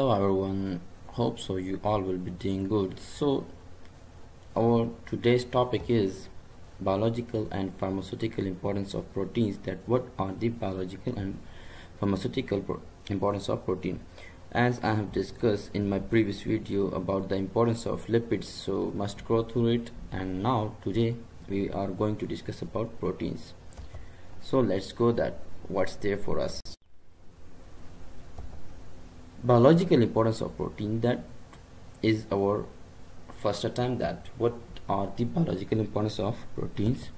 hello everyone hope so you all will be doing good. So our today's topic is biological and pharmaceutical importance of proteins that what are the biological and pharmaceutical importance of protein? As i have discussed in my previous video about the importance of lipids so must go through it. And now today we are going to discuss about proteins. So let's go that what's there for us biological importance of protein that is our first attempt that what are the biological importance of proteins.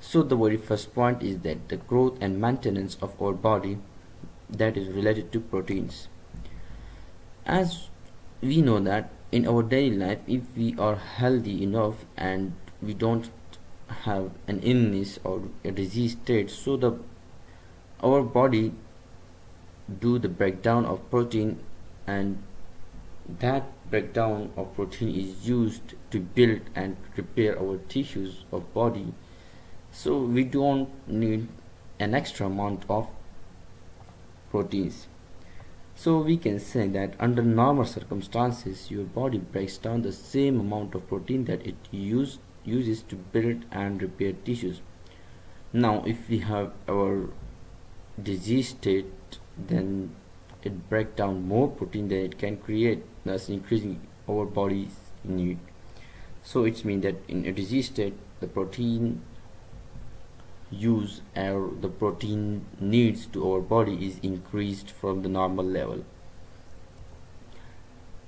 So the very first point is that the growth and maintenance of our body that is related to proteins. As we know that in our daily life if we are healthy enough and we don't have an illness or a disease state so the our body do the breakdown of protein and that breakdown of protein is used to build and repair our tissues of body. So we don't need an extra amount of proteins. So we can say that under normal circumstances your body breaks down the same amount of protein that it use, uses to build and repair tissues. Now if we have our disease state then it break down more protein than it can create thus increasing our body's need. So it means that in a disease state the protein use or the protein needs to our body is increased from the normal level.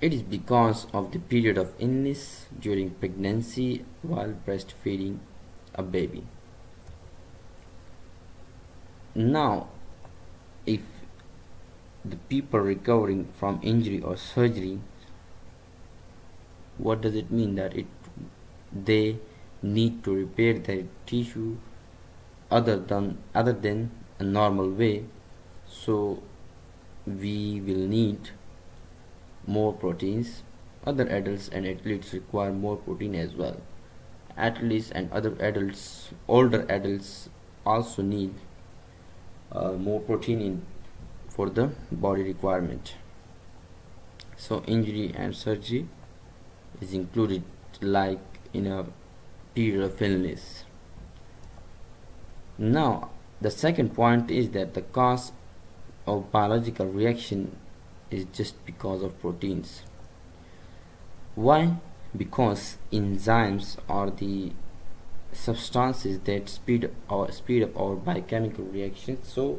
It is because of the period of illness during pregnancy while breastfeeding a baby. Now if the people recovering from injury or surgery what does it mean that it they need to repair their tissue other than other than a normal way? So we will need more proteins. Other adults and athletes require more protein as well. Athletes and other adults older adults also need uh, more protein in for the body requirement. So injury and surgery is included like in a period of illness. Now the second point is that the cause of biological reaction is just because of proteins. Why? Because enzymes are the substances that speed or speed up our biochemical reactions so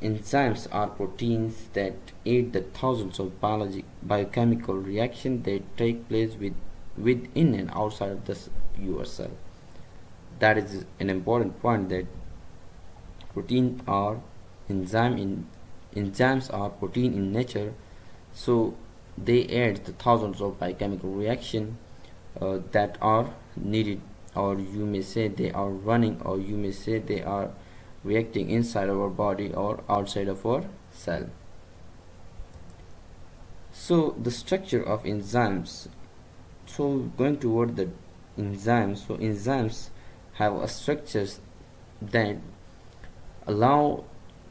Enzymes are proteins that aid the thousands of biologic, biochemical reactions that take place with, within and outside of the, your cell. That is an important point that protein are enzyme in enzymes are protein in nature, so they aid the thousands of biochemical reactions uh, that are needed, or you may say they are running, or you may say they are reacting inside our body or outside of our cell. So the structure of enzymes. So going toward the enzymes. So enzymes have a structures that allow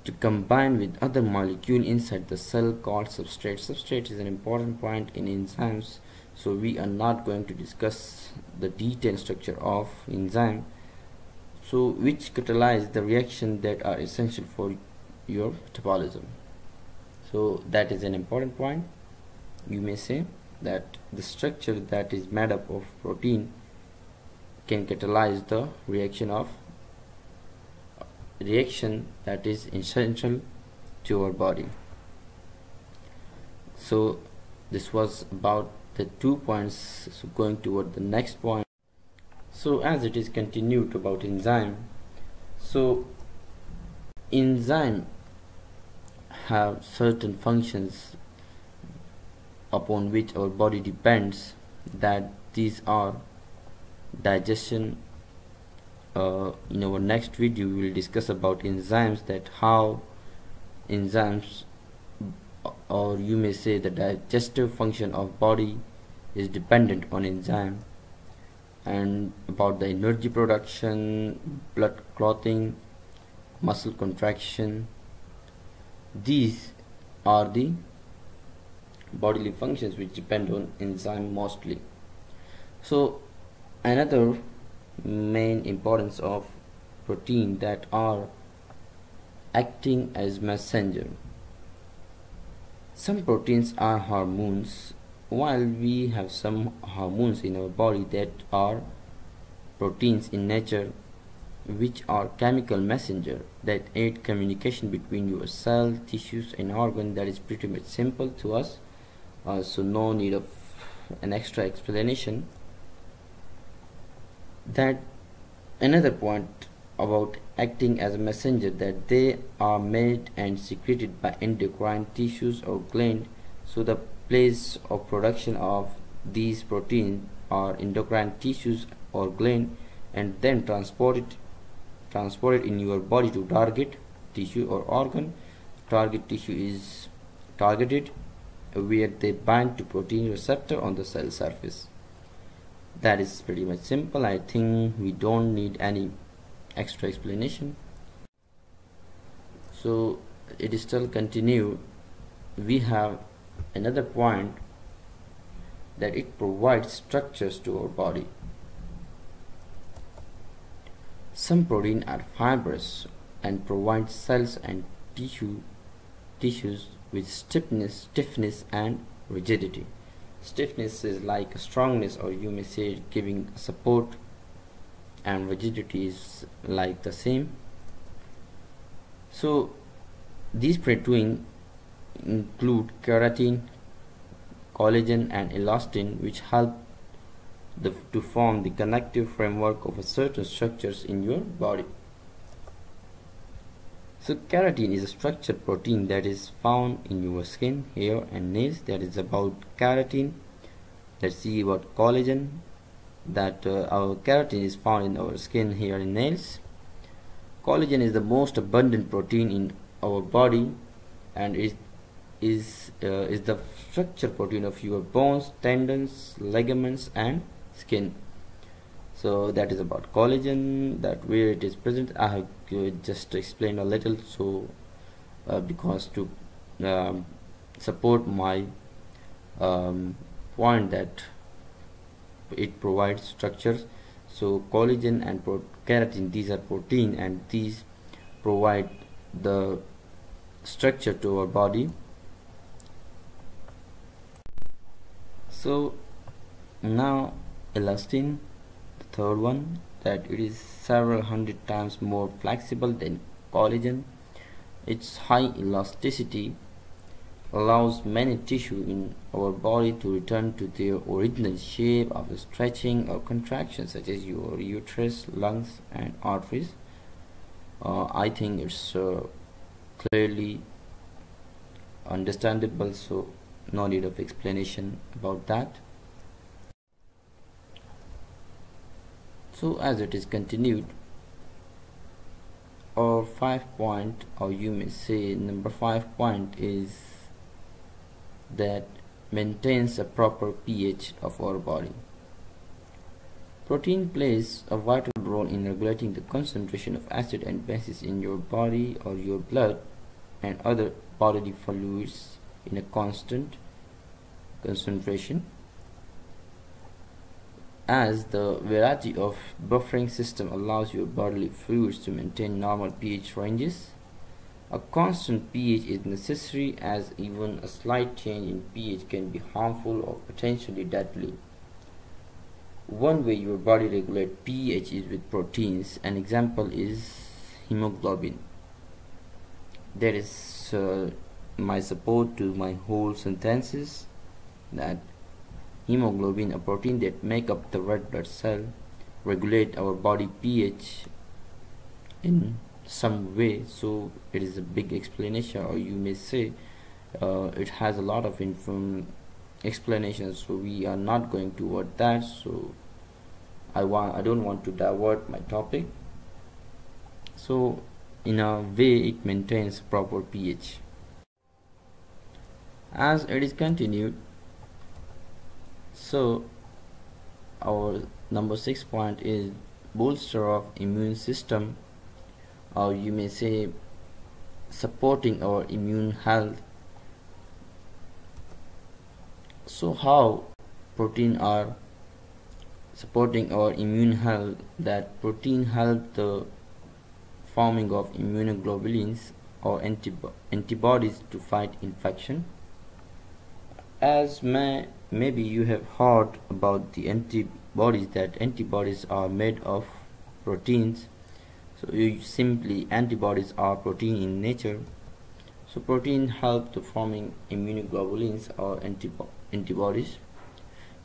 to combine with other molecule inside the cell called substrate. Substrate is an important point in enzymes. So we are not going to discuss the detailed structure of enzyme so which catalyze the reaction that are essential for your metabolism? So that is an important point. You may say that the structure that is made up of protein can catalyze the reaction of reaction that is essential to our body. So this was about the two points. So going toward the next point so as it is continued about enzyme so enzyme have certain functions upon which our body depends that these are digestion uh, in our next video we will discuss about enzymes that how enzymes or you may say the digestive function of body is dependent on enzyme and about the energy production blood clotting muscle contraction. These are the bodily functions which depend on enzyme mostly. So another main importance of protein that are acting as messenger. Some proteins are hormones while we have some hormones in our body that are proteins in nature which are chemical messenger that aid communication between your cell, tissues and organ that is pretty much simple to us uh, so no need of an extra explanation. That another point about acting as a messenger that they are made and secreted by endocrine tissues or gland so the place of production of these proteins are endocrine tissues or gland and then transported transported in your body to target tissue or organ. Target tissue is targeted where they bind to protein receptor on the cell surface. That is pretty much simple. I think we don't need any extra explanation. So it is still continue. We have another point that it provides structures to our body. Some protein are fibrous and provide cells and tissue tissues with stiffness stiffness and rigidity. Stiffness is like strongness or you may say giving support and rigidity is like the same. So these protein include keratin collagen and elastin which help the, to form the connective framework of certain structures in your body so keratin is a structured protein that is found in your skin, hair and nails that is about keratin. Let's see about collagen that uh, our keratin is found in our skin, hair and nails. Collagen is the most abundant protein in our body and it is uh, is the structure protein of your bones, tendons, ligaments and skin. So that is about collagen that where it is present. I have uh, just explained a little so uh, because to um, support my um, point that it provides structures. So collagen and keratin these are protein and these provide the structure to our body so now elastin the third one that it is several hundred times more flexible than collagen. Its high elasticity allows many tissue in our body to return to their original shape after stretching or contraction such as your uterus lungs and arteries. Uh, I think it's uh, clearly understandable so no need of explanation about that. So as it is continued or five point or you may say number five point is that maintains a proper pH of our body. Protein plays a vital role in regulating the concentration of acid and bases in your body or your blood and other bodily fluids in a constant concentration as the variety of buffering system allows your bodily fluids to maintain normal pH ranges. A constant pH is necessary as even a slight change in pH can be harmful or potentially deadly. One way your body regulates pH is with proteins. An example is hemoglobin. There is uh, my support to my whole sentences that hemoglobin a protein that make up the red blood cell regulate our body pH in some way. So it is a big explanation or you may say uh, it has a lot of inform explanations so we are not going toward that. So I want I don't want to divert my topic. So in a way it maintains proper pH as it is continued so our number six point is bolster of immune system or you may say supporting our immune health. So how protein are supporting our immune health? That protein help the forming of immunoglobulins or antibodies to fight infection as may maybe you have heard about the antibodies that antibodies are made of proteins so you simply antibodies are protein in nature so protein help to forming immunoglobulins or antibodies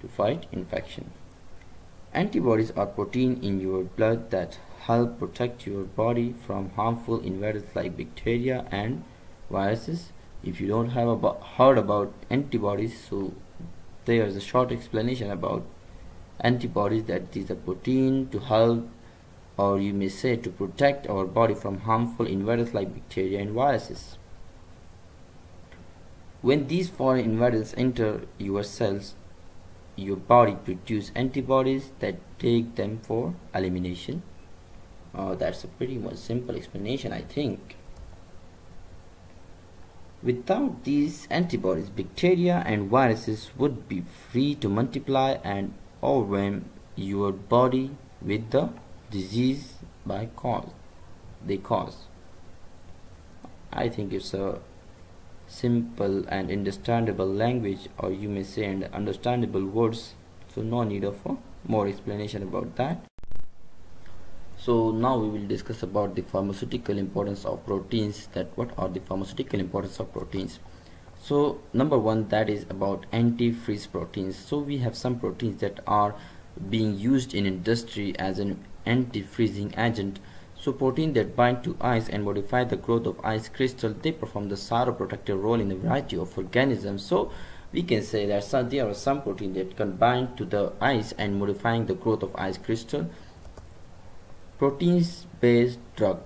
to fight infection. Antibodies are protein in your blood that help protect your body from harmful invaders like bacteria and viruses. If you don't have about, heard about antibodies, so there's a short explanation about antibodies that these are protein to help or you may say to protect our body from harmful invaders like bacteria and viruses. When these foreign invaders enter your cells, your body produces antibodies that take them for elimination. Uh, that's a pretty much simple explanation, I think. Without these antibodies, bacteria and viruses would be free to multiply and overwhelm your body with the disease by cause they cause. I think it's a simple and understandable language or you may say and understandable words so no need of more explanation about that so now we will discuss about the pharmaceutical importance of proteins that what are the pharmaceutical importance of proteins so number one that is about antifreeze proteins so we have some proteins that are being used in industry as an anti-freezing agent so protein that bind to ice and modify the growth of ice crystal, they perform the cytoprotective role in a variety of organisms. So we can say that some, there are some protein that can bind to the ice and modifying the growth of ice crystal. Proteins based drug.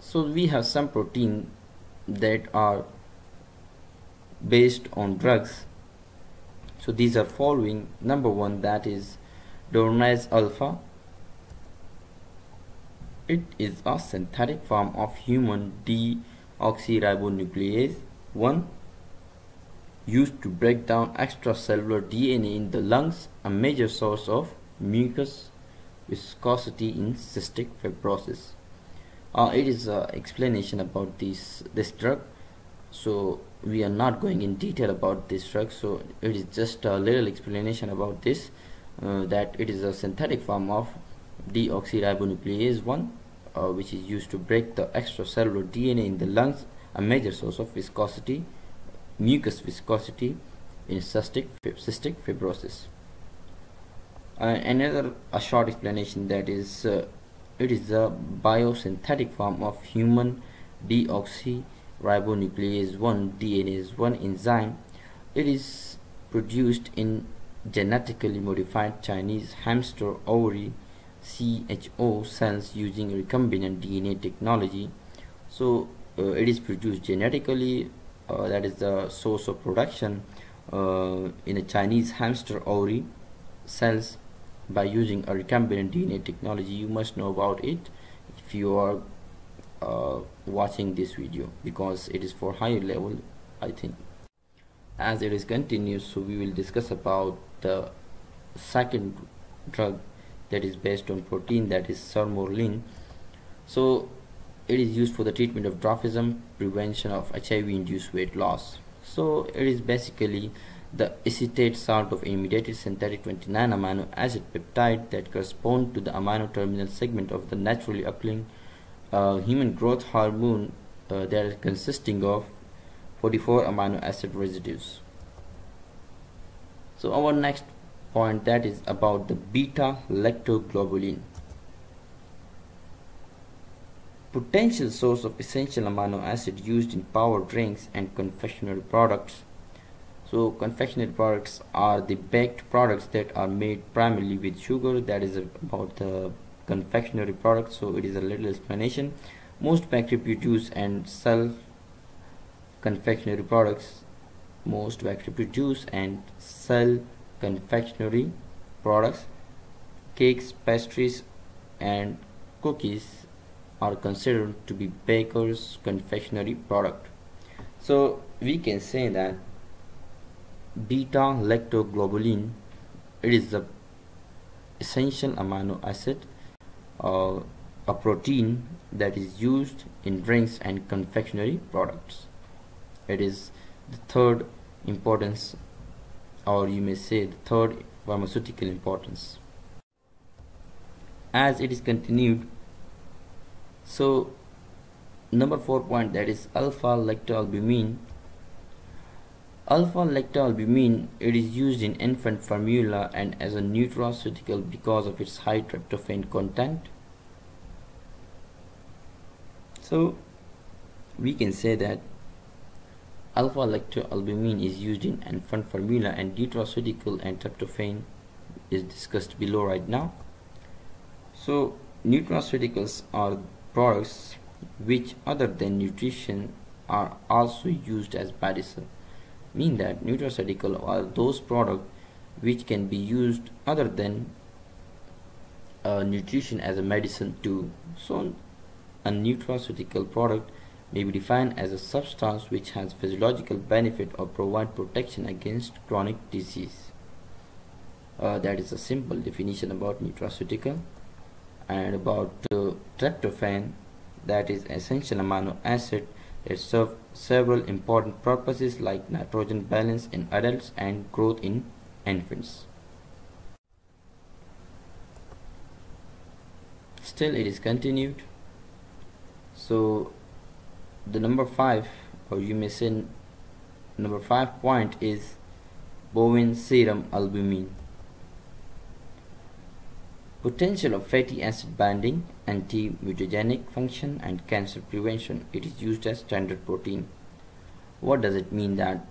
So we have some protein that are based on drugs. So these are following number one that is Dornase alpha it is a synthetic form of human deoxyribonuclease 1 used to break down extracellular DNA in the lungs, a major source of mucus viscosity in cystic fibrosis. Uh, it is an explanation about this this drug. So we are not going in detail about this drug. So it is just a little explanation about this uh, that it is a synthetic form of deoxyribonuclease 1 uh, which is used to break the extracellular DNA in the lungs a major source of viscosity mucus viscosity in cystic, cystic fibrosis. uh, another a short explanation that is uh, it is a biosynthetic form of human deoxyribonuclease 1 DNase 1 enzyme. It is produced in genetically modified Chinese hamster ovary CHO cells using recombinant DNA technology. So uh, it is produced genetically uh, that is the source of production uh, in a Chinese hamster ovary cells by using a recombinant DNA technology you must know about it if you are uh, watching this video because it is for higher level I think. As it is continuous so we will discuss about the second drug that is based on protein that is sermorelin so it is used for the treatment of dwarfism prevention of HIV induced weight loss. So it is basically the acetate salt of intermediate synthetic 29 amino acid peptide that correspond to the amino terminal segment of the naturally occurring uh, human growth hormone uh, that is consisting of 44 amino acid residues. So our next point that is about the beta lactoglobulin potential source of essential amino acid used in power drinks and confectionery products so confectionery products are the baked products that are made primarily with sugar. That is about the confectionery products. So it is a little explanation. Most bakery produce and sell confectionery products. Most bakery produce and sell confectionery products. Cakes pastries and cookies are considered to be baker's confectionery product. So we can say that beta lactoglobulin it is the essential amino acid uh, a protein that is used in drinks and confectionery products. It is the third importance or you may say the third pharmaceutical importance. As it is continued so number four point that is alpha lactalbumin alpha lactalbumin it is used in infant formula and as a nutraceutical because of its high tryptophan content so we can say that Alpha-lactalbumin is used in infant formula and nutraceutical and tryptophan is discussed below right now. So nutraceuticals are products which other than nutrition are also used as medicine. Mean that nutraceutical are those products which can be used other than uh, nutrition as a medicine too. So a nutraceutical product may be defined as a substance which has physiological benefit or provide protection against chronic disease. Uh, that is a simple definition about nutraceutical and about uh, tryptophan that is essential amino acid that serves several important purposes like nitrogen balance in adults and growth in infants. Still it is continued. So the number five or you may say number five point is bovine serum albumin potential of fatty acid binding anti-mutagenic function and cancer prevention it is used as standard protein. What does it mean that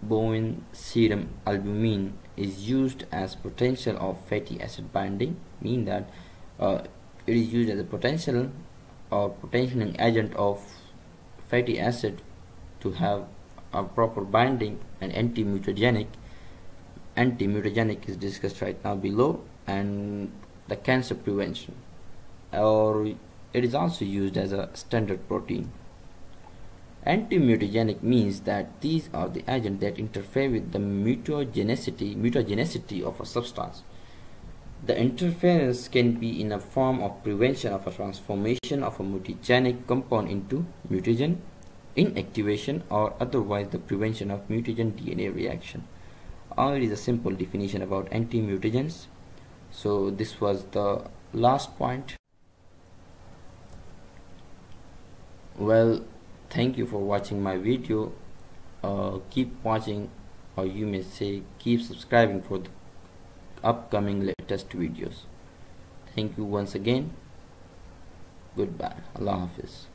bovine serum albumin is used as potential of fatty acid binding? Mean that uh, it is used as a potential or potentiating agent of fatty acid to have a proper binding and anti-mutagenic. Anti-mutagenic is discussed right now below and the cancer prevention or it is also used as a standard protein anti-mutagenic means that these are the agents that interfere with the mutagenicity mutagenicity of a substance the interference can be in a form of prevention of a transformation of a mutagenic compound into mutagen, inactivation or otherwise the prevention of mutagen DNA reaction. All it is a simple definition about anti-mutagens. So this was the last point. Well, thank you for watching my video. Uh, keep watching or you may say keep subscribing for the upcoming latest videos thank you once again goodbye allah hafiz